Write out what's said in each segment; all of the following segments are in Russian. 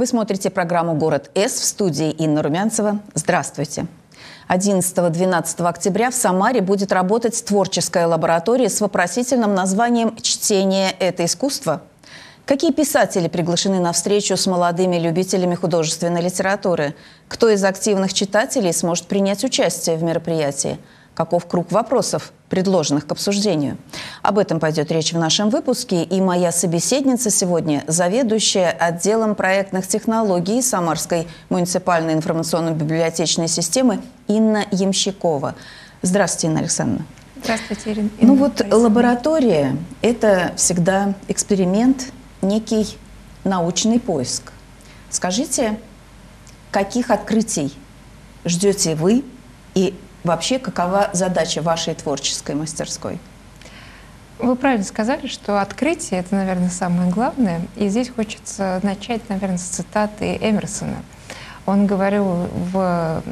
Вы смотрите программу «Город С» в студии Инна Румянцева. Здравствуйте. 11-12 октября в Самаре будет работать творческая лаборатория с вопросительным названием «Чтение – это искусство». Какие писатели приглашены на встречу с молодыми любителями художественной литературы? Кто из активных читателей сможет принять участие в мероприятии? Каков круг вопросов, предложенных к обсуждению? Об этом пойдет речь в нашем выпуске. И моя собеседница сегодня – заведующая отделом проектных технологий Самарской муниципальной информационно-библиотечной системы Инна Ямщикова. Здравствуйте, Инна Александровна. Здравствуйте, Ирина. Ну вот лаборатория – это всегда эксперимент, некий научный поиск. Скажите, каких открытий ждете вы и вообще какова задача вашей творческой мастерской? Вы правильно сказали, что открытие — это, наверное, самое главное. И здесь хочется начать, наверное, с цитаты Эмерсона. Он говорил в,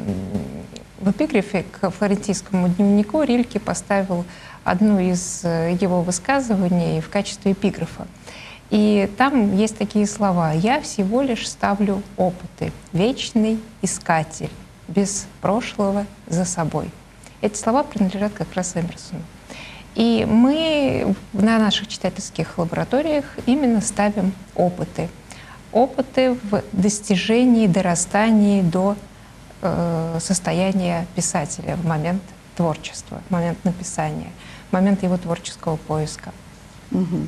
в эпиграфе к флорентийскому дневнику Рильке поставил одну из его высказываний в качестве эпиграфа. И там есть такие слова. «Я всего лишь ставлю опыты, вечный искатель, без прошлого за собой». Эти слова принадлежат как раз Эмерсону. И мы на наших читательских лабораториях именно ставим опыты. Опыты в достижении, дорастании до э, состояния писателя в момент творчества, в момент написания, в момент его творческого поиска. Угу.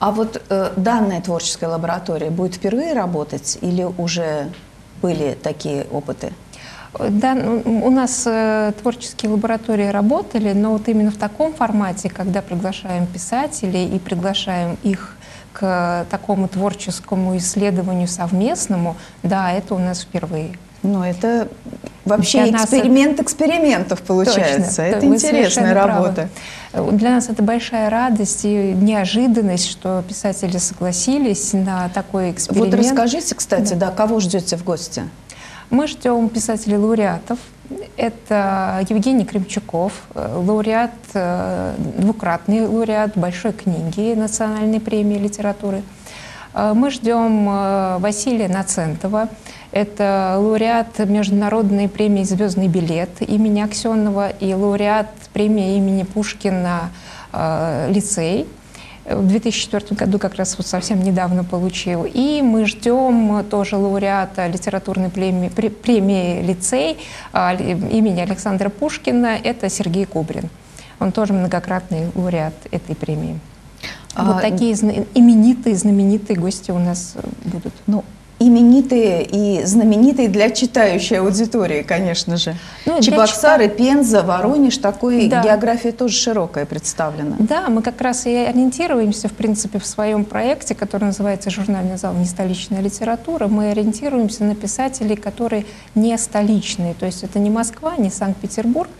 А вот э, данная творческая лаборатория будет впервые работать или уже были такие опыты? Да, ну, у нас э, творческие лаборатории работали, но вот именно в таком формате, когда приглашаем писателей и приглашаем их к такому творческому исследованию совместному, да, это у нас впервые. Ну, это вообще Для эксперимент нас... экспериментов получается. Точно, это интересная работа. Правы. Для нас это большая радость и неожиданность, что писатели согласились на такой эксперимент. Вот расскажите, кстати, да, да кого ждете в гости? Мы ждем писателей-лауреатов. Это Евгений Кремчуков, лауреат, э, двукратный лауреат большой книги национальной премии литературы. Э, мы ждем э, Василия Нацентова, это лауреат международной премии «Звездный билет» имени Аксенова и лауреат премии имени Пушкина э, «Лицей». В 2004 году как раз вот совсем недавно получил. И мы ждем тоже лауреата литературной премии, премии «Лицей» э, имени Александра Пушкина. Это Сергей Кубрин. Он тоже многократный лауреат этой премии. Вот а... такие именитые, знаменитые гости у нас будут. Ну, именитые и знаменитые для читающей аудитории, конечно же. Ну, Чебоксары, чита... Пенза, Воронеж, такой да. география тоже широкая представлена. Да, мы как раз и ориентируемся, в принципе, в своем проекте, который называется «Журнальный зал. Не столичная литература». Мы ориентируемся на писателей, которые не столичные, то есть это не Москва, не Санкт-Петербург,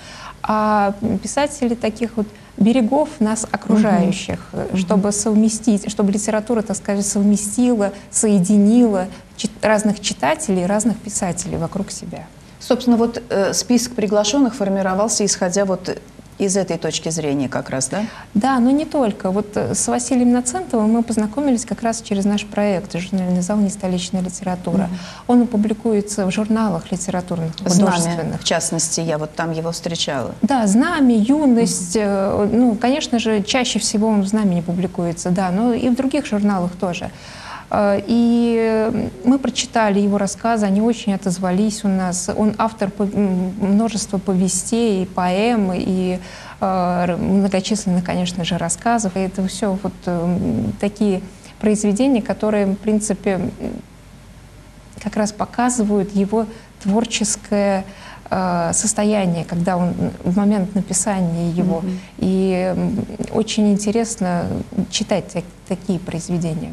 а писатели таких вот берегов нас окружающих, угу. чтобы совместить, чтобы литература, так сказать, совместила, соединила разных читателей, разных писателей вокруг себя. Собственно, вот э, список приглашенных формировался, исходя вот из этой точки зрения как раз, да? Да, но не только. Вот э, с Василием Нацентовым мы познакомились как раз через наш проект «Журнальный зал. Не столичная литература». Mm-hmm. Он публикуется в журналах литературных, художественных. «Знамя», в частности, я вот там его встречала. Да, «Знамя», «Юность». Mm-hmm. Ну, конечно же, чаще всего он в «Знамени» публикуется, да, но и в других журналах тоже. Э, и мы прочитали его рассказы, они очень отозвались у нас. Он автор множества повестей, поэм и э, многочисленных, конечно же, рассказов. И это все вот э, такие произведения, которые, в принципе, как раз показывают его творческое состояние, когда он в момент написания его. Mm-hmm. И очень интересно читать такие произведения.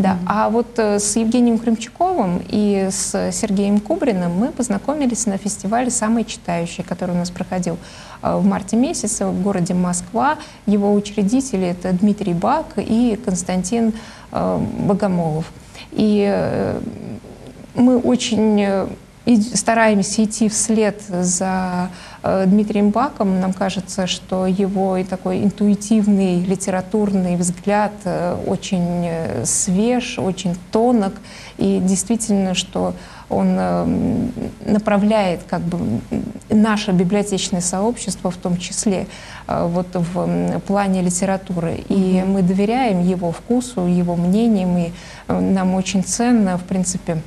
Да. Mm-hmm. А вот э, с Евгением Крымчуковым и с Сергеем Кубриным мы познакомились на фестивале «Самый читающий», который у нас проходил э, в марте месяце в городе Москва. Его учредители — это Дмитрий Бак и Константин э, Богомолов. И мы очень стараемся идти вслед за э, Дмитрием Баком. Нам кажется, что его и такой интуитивный литературный взгляд э, очень э, свеж, очень тонок. И действительно, что он направляет как бы наше библиотечное сообщество в том числе вот в плане литературы. И мы доверяем его вкусу, его мнениям, и нам очень ценно, в принципе,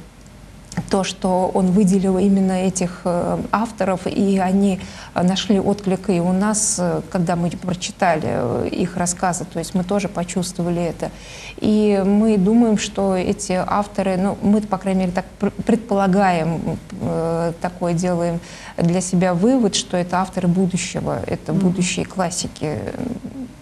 то, что он выделил именно этих э, авторов, и они нашли отклик и у нас, э, когда мы прочитали э, их рассказы, то есть мы тоже почувствовали это. И мы думаем, что эти авторы, ну, мы, по крайней мере, так предполагаем, такое делаем для себя вывод, что это авторы будущего, это будущие классики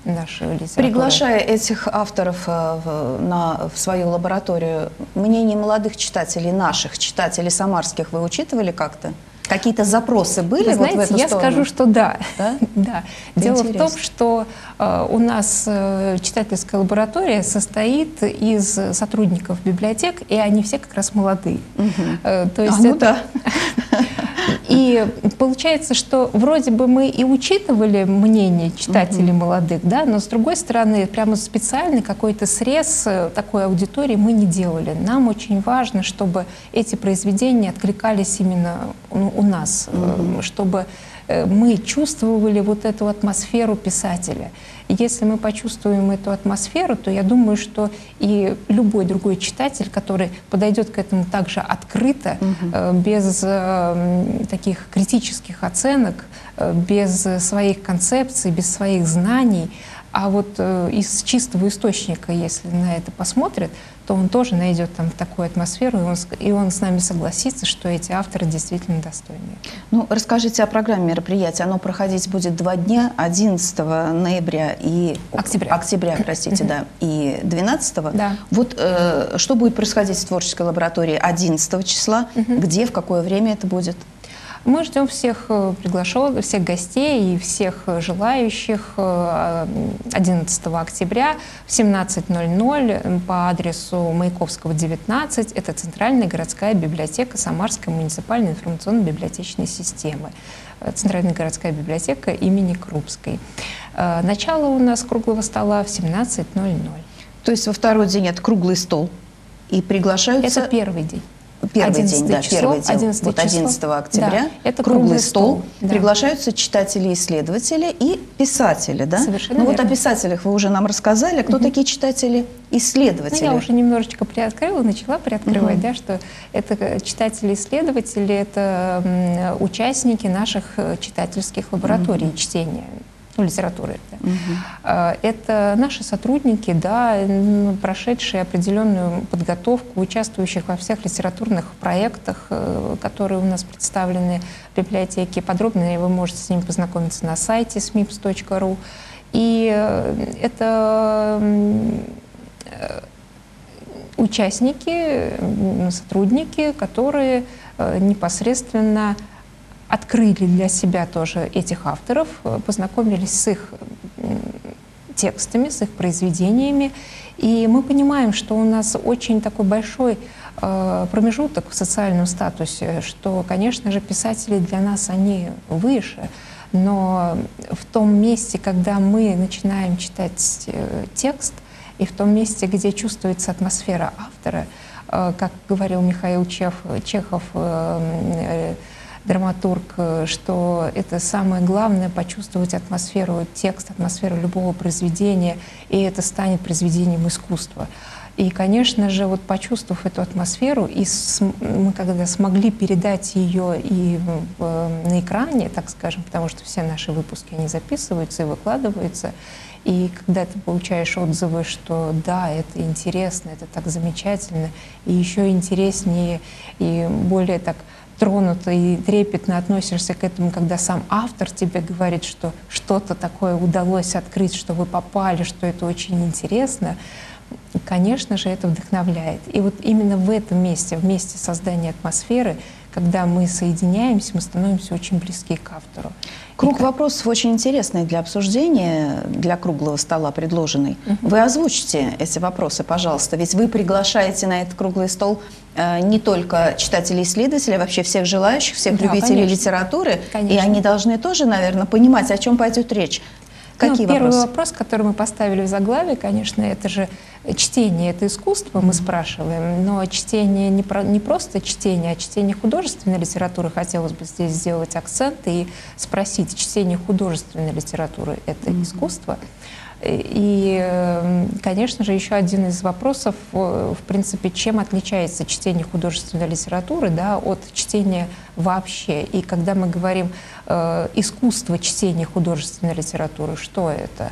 нашей литературы. Приглашая этих авторов на, в свою лабораторию, мнение молодых читателей, наших читателей самарских, вы учитывали как-то? Какие-то запросы были Вы знаете, вот в эту я сторону? скажу, что да. Да? да. Дело в том, что э, у нас э, читательская лаборатория состоит из сотрудников библиотек, и они все как раз молодые. Угу. Э, то есть а, ну это... да. И получается, что вроде бы мы и учитывали мнение читателей молодых, да, но с другой стороны, прямо специальный какой-то срез э, такой аудитории мы не делали. Нам очень важно, чтобы эти произведения откликались именно ну, у нас, угу. чтобы Э, мы чувствовали вот эту атмосферу писателя. И если мы почувствуем эту атмосферу, то я думаю, что и любой другой читатель, который подойдет к этому также открыто, угу. без э, таких критических оценок, без своих концепций, без своих знаний, а вот из чистого источника, если на это посмотрит, то он тоже найдет там такую атмосферу, и он, и он с нами согласится, что эти авторы действительно достойные. Ну, расскажите о программе мероприятия. Оно проходить будет два дня, 11 ноября и... Октября. Октября, простите, да, и 12 Да. Вот э, что будет происходить в творческой лаборатории 11 числа, где, в какое время это будет? Мы ждем всех э, приглашенных, всех гостей и всех желающих 11 э, октября в 17.00 по адресу Маяковского, 19. Это Центральная городская библиотека Самарской муниципальной информационно-библиотечной системы. Э, Центральная городская библиотека имени Крупской. Начало у нас круглого стола в 17.00. То есть во второй день это круглый стол и приглашаются... Это первый день. Первый день, да, число, первый день. 11 вот 11 число. октября. Да, это круглый, круглый стол. Да. Приглашаются читатели, исследователи и писатели, да? Совершенно Ну верно. вот о писателях вы уже нам рассказали. Кто угу. такие читатели, исследователи? Ну, я уже немножечко приоткрыла, начала приоткрывать, угу. да, что это читатели-исследователи, это участники наших э, читательских лабораторий угу. чтения ну, литературы. Это. Угу. это наши сотрудники, да, прошедшие определенную подготовку, участвующих во всех литературных проектах, э, которые у нас представлены в библиотеке. Подробно вы можете с ними познакомиться на сайте smips.ru. И э, это э, участники, сотрудники, которые непосредственно открыли для себя тоже этих авторов, э, познакомились с их текстами, с их произведениями. И мы понимаем, что у нас очень такой большой э, промежуток в социальном статусе, что, конечно же, писатели для нас, они выше, но в том месте, когда мы начинаем читать э, текст, и в том месте, где чувствуется атмосфера автора, как говорил Михаил Чехов, драматург, э, что это самое главное — почувствовать атмосферу текста, атмосферу любого произведения, и это станет произведением искусства. И, конечно же, вот почувствовав эту атмосферу, и мы когда смогли передать ее и на экране, так скажем, потому что все наши выпуски, они записываются и выкладываются, и когда ты получаешь отзывы, что да, это интересно, это так замечательно, и еще интереснее, и более так тронуто и трепетно относишься к этому, когда сам автор тебе говорит, что что-то такое удалось открыть, что вы попали, что это очень интересно, конечно же, это вдохновляет. И вот именно в этом месте, в месте создания атмосферы, когда мы соединяемся, мы становимся очень близки к автору. Круг и вопросов очень интересный для обсуждения, для круглого стола предложенный. Угу. Вы озвучите эти вопросы, пожалуйста, ведь вы приглашаете на этот круглый стол э, не только читателей-исследователей, а вообще всех желающих, всех да, любителей конечно. литературы, конечно. и они должны тоже, наверное, понимать, о чем пойдет речь. Какие ну, первый вопросы? вопрос, который мы поставили в заглаве, конечно, это же чтение, это искусство, мы спрашиваем, но чтение не, про, не просто чтение, а чтение художественной литературы. Хотелось бы здесь сделать акцент и спросить, чтение художественной литературы — это mm-hmm. искусство? И, конечно же, еще один из вопросов, в принципе, чем отличается чтение художественной литературы да, от чтения вообще. И когда мы говорим э, искусство чтения художественной литературы, что это?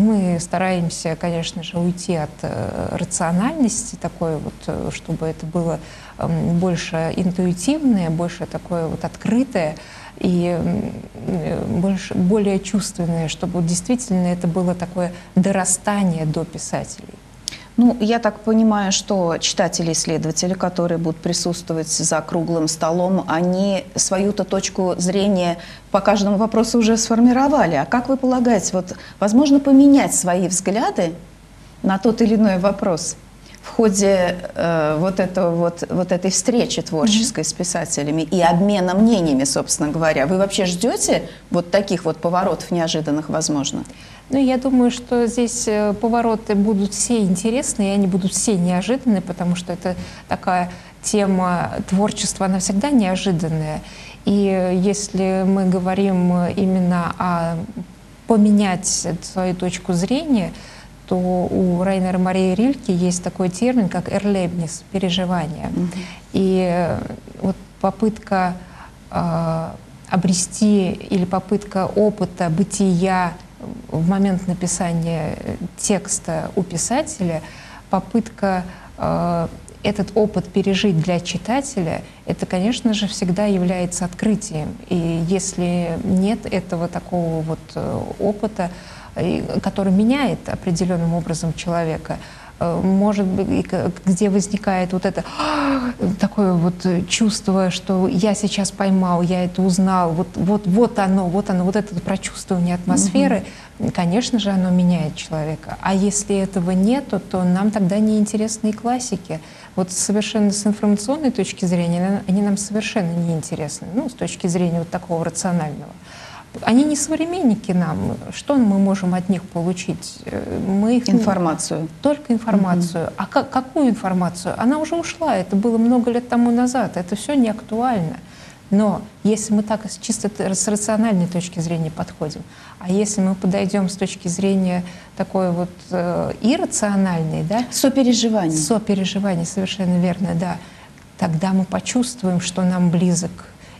Э, мы стараемся, конечно же, уйти от э, рациональности такой вот, э, чтобы это было э, больше интуитивное, больше такое вот открытое и больше, более чувственное, чтобы действительно это было такое дорастание до писателей. Ну, я так понимаю, что читатели-исследователи, которые будут присутствовать за круглым столом, они свою-то точку зрения по каждому вопросу уже сформировали. А как вы полагаете, вот возможно поменять свои взгляды на тот или иной вопрос – в ходе э, вот, этого, вот, вот этой встречи творческой mm-hmm. с писателями и обмена мнениями, собственно говоря, вы вообще ждете вот таких вот поворотов неожиданных, возможно? Ну, я думаю, что здесь э, повороты будут все интересные, и они будут все неожиданные, потому что это такая тема творчества, она всегда неожиданная. И если мы говорим именно о поменять свою точку зрения, что у Райнера Марии Рильки есть такой термин, как «эрлебнис» — переживание. Mm-hmm. И э, вот попытка э, обрести или попытка опыта бытия в момент написания текста у писателя, попытка э, этот опыт пережить для читателя, это, конечно же, всегда является открытием. И если нет этого такого вот э, опыта, который меняет определенным образом человека, э, может быть, где возникает вот это такое вот чувство, что я сейчас поймал, я это узнал, вот, вот, вот оно, вот оно, вот это прочувствование атмосферы, угу. конечно же, оно меняет человека. А если этого нету, то нам тогда не интересны и классики. Вот совершенно с информационной точки зрения они нам совершенно не интересны, ну, с точки зрения вот такого рационального. Они не современники нам. Что мы можем от них получить? Мы их информацию. Только информацию. Угу. А как, какую информацию? Она уже ушла. Это было много лет тому назад. Это все не актуально. Но если мы так чисто с рациональной точки зрения подходим, а если мы подойдем с точки зрения такой вот э, иррациональной, да? Сопереживание. Сопереживание, совершенно верно, да. Тогда мы почувствуем, что нам близок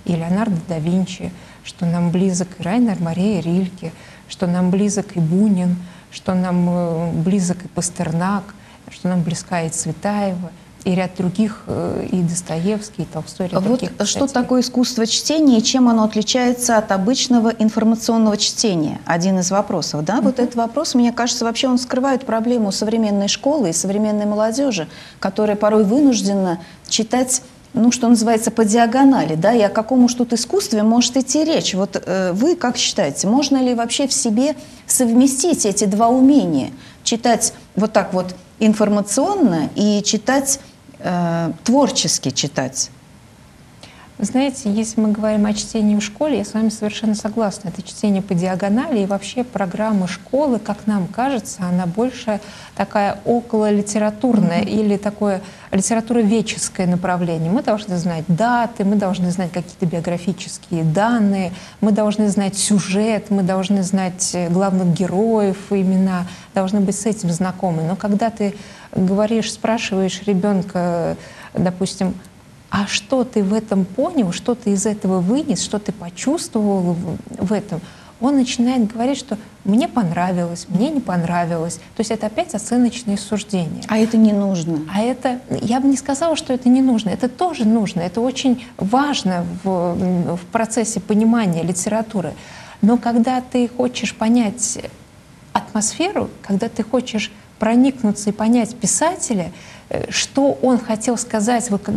и Леонардо да Винчи, что нам близок и Райнер Мария Рильке, что нам близок и Бунин, что нам э, близок и Пастернак, что нам близка и Цветаева, и ряд других, э, и Достоевский, и Толстой. Ряд вот других что такое искусство чтения и чем оно отличается от обычного информационного чтения? Один из вопросов. Да? Uh-huh. Вот этот вопрос, мне кажется, вообще он скрывает проблему современной школы и современной молодежи, которая порой вынуждена читать ну, что называется, по диагонали, да, и о каком уж тут искусстве может идти речь. Вот э, вы как считаете, можно ли вообще в себе совместить эти два умения? Читать вот так вот информационно и читать, э, творчески читать? Знаете, если мы говорим о чтении в школе, я с вами совершенно согласна. Это чтение по диагонали и вообще программа школы, как нам кажется, она больше такая окололитературная mm-hmm. или такое литературоведческое направление. Мы должны знать даты, мы должны знать какие-то биографические данные, мы должны знать сюжет, мы должны знать э, главных героев, имена, должны быть с этим знакомы. Но когда ты говоришь, спрашиваешь ребенка, допустим, а что ты в этом понял, что ты из этого вынес, что ты почувствовал в этом, он начинает говорить, что мне понравилось, мне не понравилось. То есть это опять оценочные суждения. А это не нужно. А это, я бы не сказала, что это не нужно. Это тоже нужно. Это очень важно в, в процессе понимания литературы. Но когда ты хочешь понять атмосферу, когда ты хочешь проникнуться и понять писателя, э, что он хотел сказать, вот,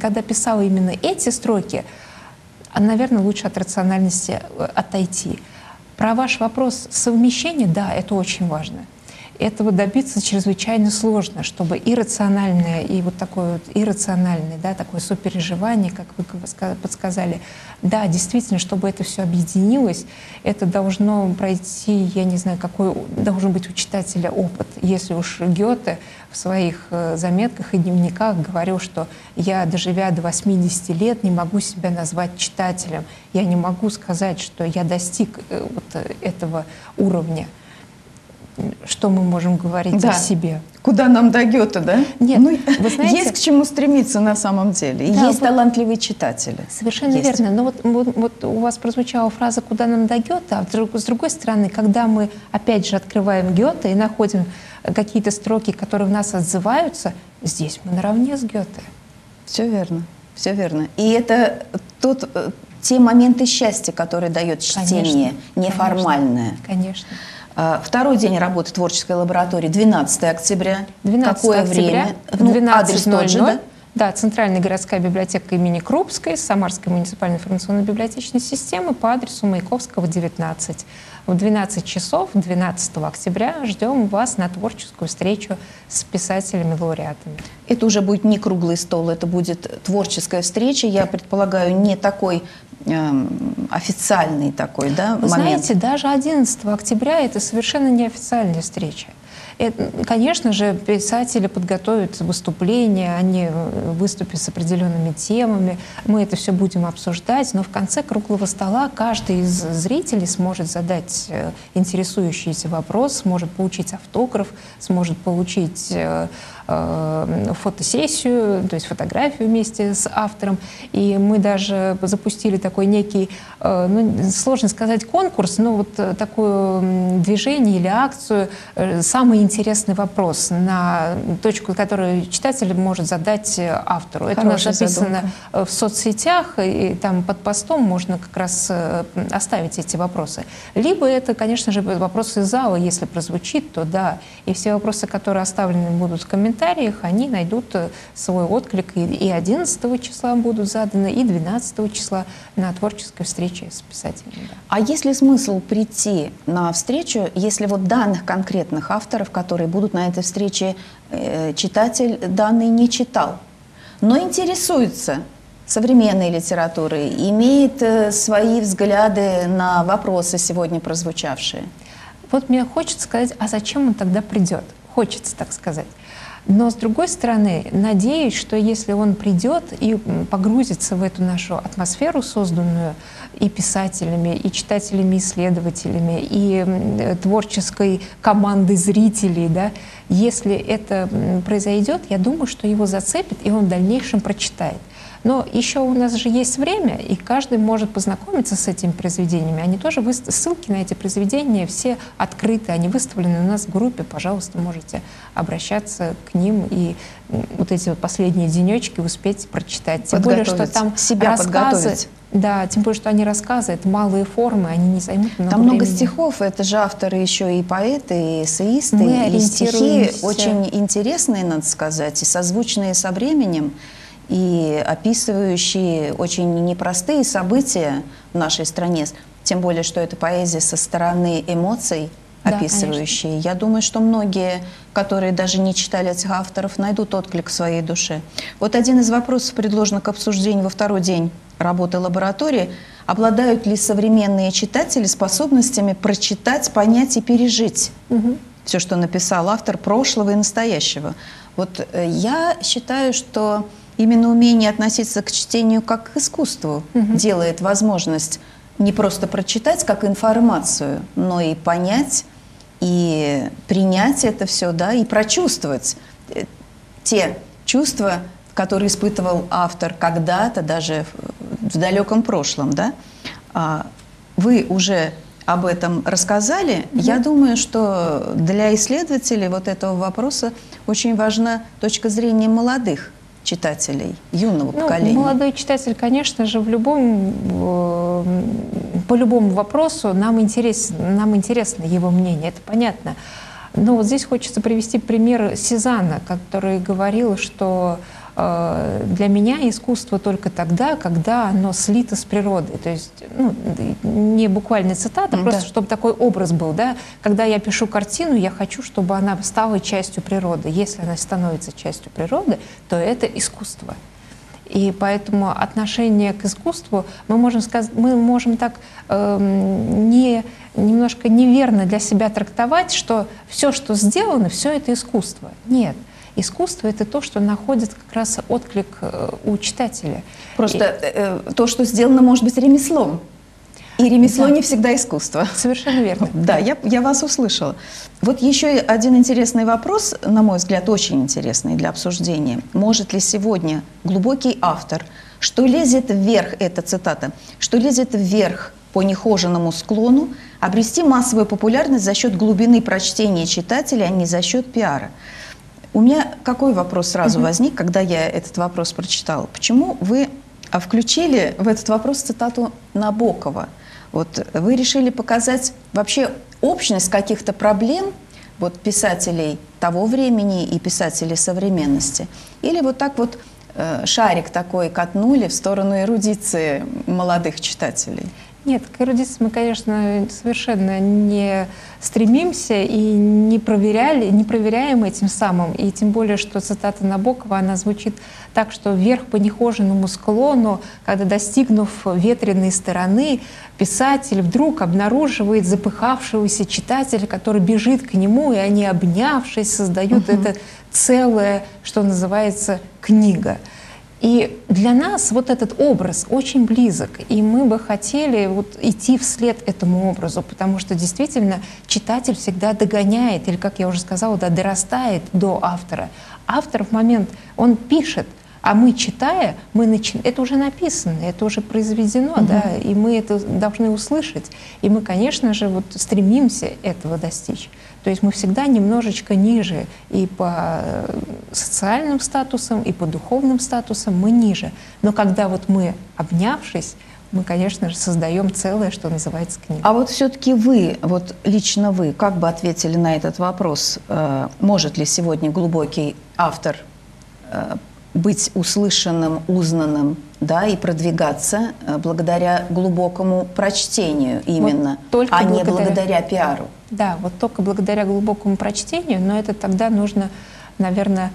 когда писал именно эти строки, а, наверное, лучше от рациональности э, отойти. Про ваш вопрос совмещения, да, это очень важно этого добиться чрезвычайно сложно, чтобы иррациональное и вот такое вот иррациональное, да, такое сопереживание, как вы подсказали, да, действительно, чтобы это все объединилось, это должно пройти, я не знаю, какой должен быть у читателя опыт. Если уж Гёте в своих э, заметках и дневниках говорил, что я, доживя до 80 лет, не могу себя назвать читателем, я не могу сказать, что я достиг э, вот э, этого уровня что мы можем говорить да. о себе. Куда нам до Гёте, да? Нет, ну, вы знаете, есть к чему стремиться на самом деле. Да, есть вот, талантливые читатели. Совершенно есть. верно. Но вот, вот, вот у вас прозвучала фраза «Куда нам до Гёте?», а с другой стороны, когда мы опять же открываем Гёте и находим какие-то строки, которые в нас отзываются, здесь мы наравне с Гёте. Все верно, все верно. И это тот, э, те моменты счастья, которые дает чтение, конечно, неформальное. Конечно. конечно. А, второй день работы творческой лаборатории 12 октября. 12 Какое октября время? Ну, 12 адрес тот же, да? Да, Центральная городская библиотека имени Крупской, Самарской муниципальной информационной библиотечной системы по адресу Маяковского, 19. В 12 часов 12 октября ждем вас на творческую встречу с писателями-лауреатами. Это уже будет не круглый стол, это будет творческая встреча. Я предполагаю, не такой официальный такой да, Вы момент. знаете, даже 11 октября это совершенно неофициальная встреча. Это, конечно же, писатели подготовят выступления, они э, выступят с определенными темами, мы это все будем обсуждать, но в конце круглого стола каждый из зрителей сможет задать э, интересующийся вопрос, сможет получить автограф, сможет получить э, Э, фотосессию, то есть фотографию вместе с автором. И мы даже запустили такой некий, э, ну, сложно сказать конкурс, но вот такое движение или акцию э, «Самый интересный вопрос» на точку, которую читатель может задать автору. Хорошая Это у нас записано задумка. в соцсетях, и там под постом можно как раз оставить эти вопросы. Либо это, конечно же, вопросы зала, если прозвучит, то да. И все вопросы, которые оставлены будут в комментариях, комментариях они найдут э, свой отклик и 11 числа будут заданы, и 12 числа на творческой встрече с писателями. Да. А есть ли смысл прийти на встречу, если вот данных конкретных авторов, которые будут на этой встрече, э, читатель данные не читал, но интересуется современной литературой, имеет э, свои взгляды на вопросы сегодня прозвучавшие? Вот мне хочется сказать, а зачем он тогда придет? Хочется так сказать. Но, с другой стороны, надеюсь, что если он придет и погрузится в эту нашу атмосферу, созданную и писателями, и читателями, исследователями, и творческой командой зрителей, да, если это произойдет, я думаю, что его зацепит, и он в дальнейшем прочитает. Но еще у нас же есть время, и каждый может познакомиться с этими произведениями. Они тоже вы... ссылки на эти произведения все открыты, они выставлены у нас в группе. Пожалуйста, можете обращаться к ним и вот эти вот последние денечки успеть прочитать. Тем более, что там себя рассказы, да, тем более, что они рассказы, это малые формы, они не займут много Там много времени. стихов, это же авторы еще и поэты, и эссеисты, Мы и стихи очень интересные, надо сказать, и созвучные со временем и описывающие очень непростые события в нашей стране, тем более, что это поэзия со стороны эмоций, описывающие. Конечно. Я думаю, что многие, которые даже не читали этих авторов, найдут отклик в своей душе. Вот один из вопросов, предложенных к обсуждению во второй день работы лаборатории, обладают ли современные читатели способностями прочитать, понять и пережить угу. все, что написал автор прошлого и настоящего. Вот э, я считаю, что именно умение относиться к чтению как к искусству угу. делает возможность не просто прочитать как информацию, но и понять и принять это все, да, и прочувствовать э, те чувства, которые испытывал автор когда-то, даже в далеком прошлом, да. А вы уже об этом рассказали. Mm-hmm. Я думаю, что для исследователей вот этого вопроса очень важна точка зрения молодых читателей, юного ну, поколения? Молодой читатель, конечно же, в любом, по любому вопросу нам, интерес, нам интересно его мнение, это понятно. Но вот здесь хочется привести пример Сезанна, который говорил, что э, для меня искусство только тогда, когда оно слито с природой. То есть, ну, не буквальная цитата, да. просто чтобы такой образ был, да. Когда я пишу картину, я хочу, чтобы она стала частью природы. Если она становится частью природы, то это искусство. И поэтому отношение к искусству мы можем сказать, мы можем так э, не немножко неверно для себя трактовать, что все, что сделано, все это искусство. Нет. Искусство — это то, что находит как раз отклик э, у читателя. Просто и... э, то, что сделано, может быть ремеслом. И ремесло да. не всегда искусство. Совершенно верно. Да, я, я вас услышала. Вот еще один интересный вопрос, на мой взгляд, очень интересный для обсуждения. Может ли сегодня глубокий автор, что лезет вверх, эта цитата, что лезет вверх по нехоженному склону, обрести массовую популярность за счет глубины прочтения читателя, а не за счет пиара? У меня какой вопрос сразу угу. возник, когда я этот вопрос прочитала? Почему вы включили в этот вопрос цитату Набокова – вот вы решили показать вообще общность каких-то проблем вот, писателей того времени и писателей современности? Или вот так вот э, шарик такой катнули в сторону эрудиции молодых читателей? Нет, к эрудиции мы, конечно, совершенно не стремимся и не проверяли, не проверяем этим самым. И тем более, что цитата Набокова, она звучит так, что вверх по нехоженному склону, когда достигнув ветреной стороны, писатель вдруг обнаруживает запыхавшегося читателя, который бежит к нему, и они, обнявшись, создают угу. это целое, что называется, книга. И для нас вот этот образ очень близок, и мы бы хотели вот идти вслед этому образу, потому что действительно читатель всегда догоняет, или, как я уже сказала, да, дорастает до автора. Автор в момент, он пишет, а мы, читая, мы начи... это уже написано, это уже произведено, угу. да, и мы это должны услышать. И мы, конечно же, вот стремимся этого достичь. То есть мы всегда немножечко ниже и по социальным статусам, и по духовным статусам мы ниже. Но когда вот мы, обнявшись, мы, конечно же, создаем целое, что называется книга. А вот все-таки вы, вот лично вы, как бы ответили на этот вопрос, э, может ли сегодня глубокий автор э, быть услышанным, узнанным, да, и продвигаться э, благодаря глубокому прочтению именно, вот только а благодаря... не благодаря пиару? Да, вот только благодаря глубокому прочтению, но это тогда нужно, наверное,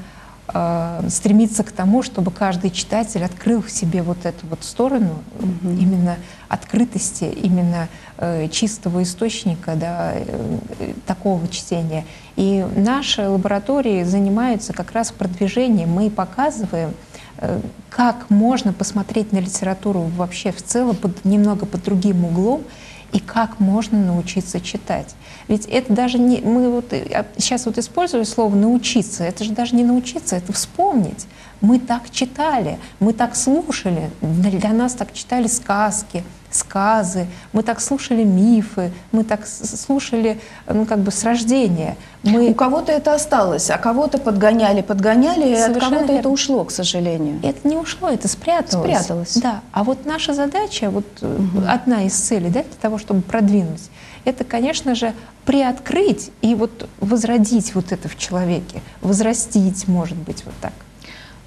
э, стремиться к тому, чтобы каждый читатель открыл в себе вот эту вот сторону угу. именно открытости, именно э, чистого источника да, э, такого чтения. И наши лаборатории занимаются как раз продвижением. Мы показываем, э, как можно посмотреть на литературу вообще в целом под, немного под другим углом и как можно научиться читать. Ведь это даже не... Мы вот сейчас вот используем слово «научиться». Это же даже не научиться, это вспомнить. Мы так читали, мы так слушали, для нас так читали сказки, сказы, мы так слушали мифы, мы так слушали, ну, как бы с рождения. Мы... У кого-то это осталось, а кого-то подгоняли, подгоняли, и от кого-то это ушло, к сожалению. Это не ушло, это спряталось. Спряталось. Да. А вот наша задача, вот угу. одна из целей, да, для того, чтобы продвинуть, это, конечно же, приоткрыть и вот возродить вот это в человеке, возрастить, может быть, вот так.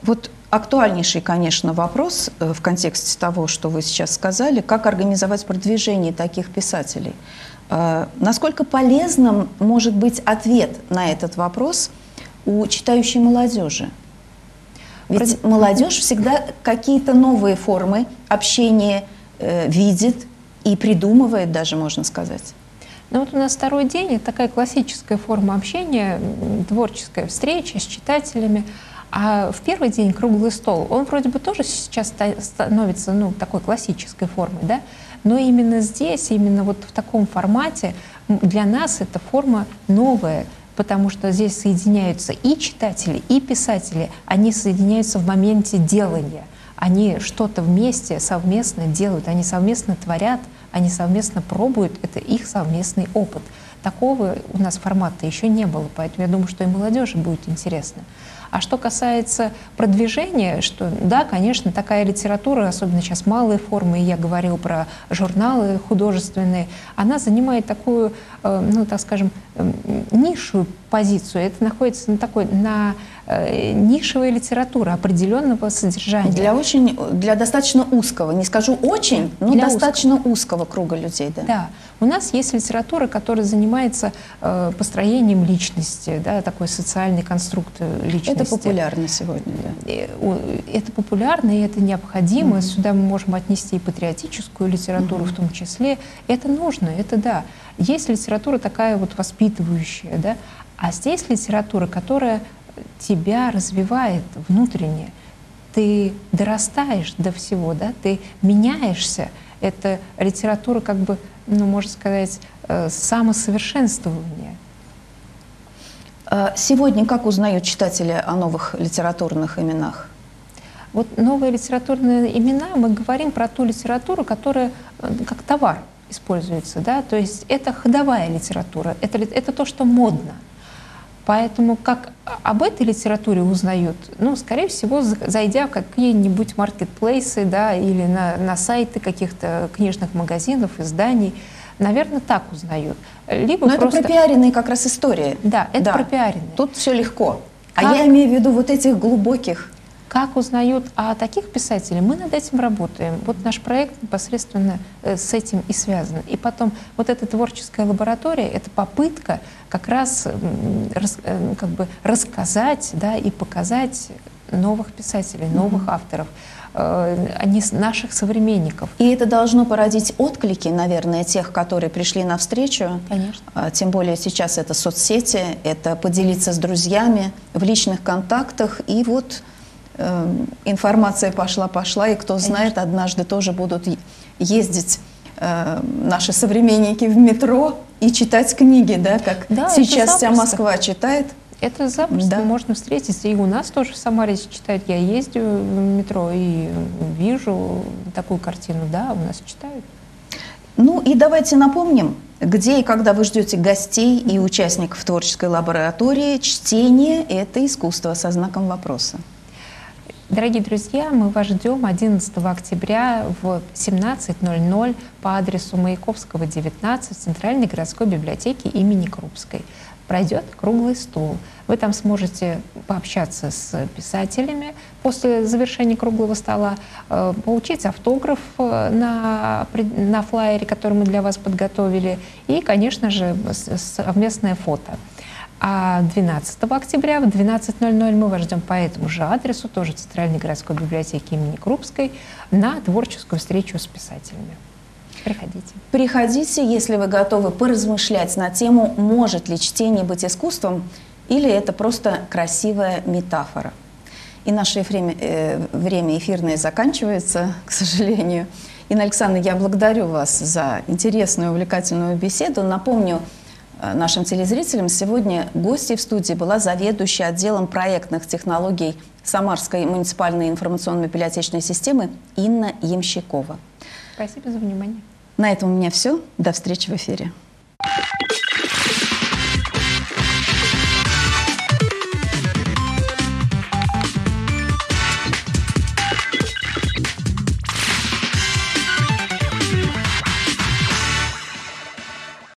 Вот актуальнейший, конечно, вопрос э, в контексте того, что вы сейчас сказали, как организовать продвижение таких писателей. Э, насколько полезным может быть ответ на этот вопрос у читающей молодежи? Ведь молодежь всегда какие-то новые формы общения э, видит и придумывает даже, можно сказать. Ну вот у нас второй день, это такая классическая форма общения, творческая встреча с читателями. А в первый день круглый стол, он вроде бы тоже сейчас становится ну, такой классической формой, да? но именно здесь, именно вот в таком формате для нас эта форма новая, потому что здесь соединяются и читатели, и писатели, они соединяются в моменте делания. Они что-то вместе, совместно делают, они совместно творят, они совместно пробуют, это их совместный опыт. Такого у нас формата еще не было, поэтому я думаю, что и молодежи будет интересно. А что касается продвижения, что да, конечно, такая литература, особенно сейчас малые формы, я говорил про журналы художественные, она занимает такую, ну, так скажем, низшую позицию. Это находится на такой, на э, нишевая литература определенного содержания. Для очень, для достаточно узкого, не скажу очень, но для достаточно узкого. узкого круга людей, да. Да. У нас есть литература, которая занимается э, построением личности, да, такой социальный конструкт э, личности. Это популярно сегодня, да. Это популярно, и это необходимо. Mm-hmm. Сюда мы можем отнести и патриотическую литературу mm-hmm. в том числе. Это нужно, это да. Есть литература такая вот воспитывающая, да, а здесь литература, которая тебя развивает внутренне. Ты дорастаешь до всего, да, ты меняешься. Это литература, как бы, ну, можно сказать, э, самосовершенствования. А сегодня как узнают читатели о новых литературных именах? Вот новые литературные имена, мы говорим про ту литературу, которая э, как товар используется, да, то есть это ходовая литература, это, это то, что модно. Поэтому как об этой литературе узнают? Ну, скорее всего, зайдя в какие-нибудь маркетплейсы, да, или на, на сайты каких-то книжных магазинов, изданий, наверное, так узнают. Либо Но просто... это пропиаренные как раз истории. Да, это да. пропиаренные. Тут все легко. А как... А я имею в виду вот этих глубоких как узнают о таких писателях? Мы над этим работаем. Вот наш проект непосредственно э, с этим и связан. И потом вот эта творческая лаборатория — это попытка как раз э, как бы рассказать да, и показать новых писателей, новых mm-hmm. авторов э, а не наших современников. И это должно породить отклики, наверное, тех, которые пришли навстречу. Конечно. А, тем более сейчас это соцсети, это поделиться с друзьями в личных контактах. И вот Эм, информация пошла-пошла, и кто знает, однажды тоже будут ездить э, наши современники в метро и читать книги, да, как да, сейчас вся Москва читает. Это запросто да. можно встретиться. И у нас тоже в Самаре читают. Я ездю в метро и вижу такую картину. Да, у нас читают. Ну и давайте напомним, где и когда вы ждете гостей и участников творческой лаборатории. Чтение – это искусство со знаком вопроса. Дорогие друзья, мы вас ждем 11 октября в 17.00 по адресу Маяковского, 19 в Центральной городской библиотеке имени Крупской. Пройдет круглый стол. Вы там сможете пообщаться с писателями после завершения круглого стола, э, получить автограф э, на, на флайере, который мы для вас подготовили, и, конечно же, совместное фото. А 12 октября в 12.00 мы вас ждем по этому же адресу, тоже Центральной городской библиотеке имени Крупской, на творческую встречу с писателями. Приходите. Приходите, если вы готовы поразмышлять на тему, может ли чтение быть искусством, или это просто красивая метафора. И наше время, э, время эфирное заканчивается, к сожалению. Инна Александровна, я благодарю вас за интересную, увлекательную беседу. Напомню, нашим телезрителям. Сегодня гостьей в студии была заведующая отделом проектных технологий Самарской муниципальной информационно-библиотечной системы Инна Ямщикова. Спасибо за внимание. На этом у меня все. До встречи в эфире.